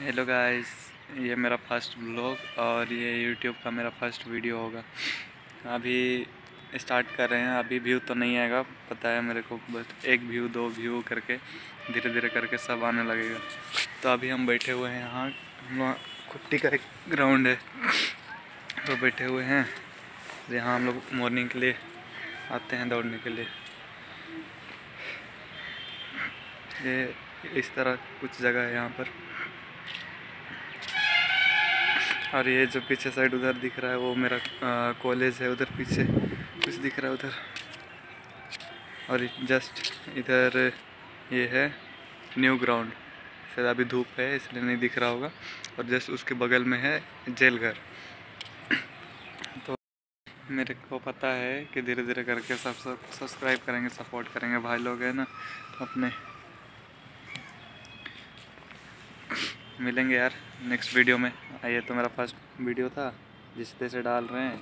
Hello guys ये मेरा first blog और ये यूट्यूब का मेरा फ़र्स्ट वीडियो होगा। अभी स्टार्ट कर रहे हैं, अभी व्यू तो नहीं आएगा, पता है मेरे को, बस एक व्यू दो व्यू करके धीरे धीरे करके सब आने लगेगा। तो अभी हम बैठे हुए हैं यहाँ वहाँ कुट्टी का एक ग्राउंड है तो बैठे हुए हैं। यहाँ हम लोग मॉर्निंग के लिए आते हैं दौड़ने के लिए। ये इस तरह कुछ जगह है यहाँ पर। और ये जो पीछे साइड उधर दिख रहा है, वो मेरा कॉलेज है उधर पीछे। कुछ दिख रहा है उधर। और जस्ट इधर ये है न्यू ग्राउंड शायद अभी धूप है, इसलिए नहीं दिख रहा होगा। और जस्ट उसके बगल में है जेल घर। तो मेरे को पता है कि धीरे धीरे करके सब सब्सक्राइब करेंगे, सपोर्ट करेंगे। भाई लोग हैं ना, अपने। मिलेंगे यार नेक्स्ट वीडियो में। ये तो मेरा फ़र्स्ट वीडियो था, जिस तरह से डाल रहे हैं।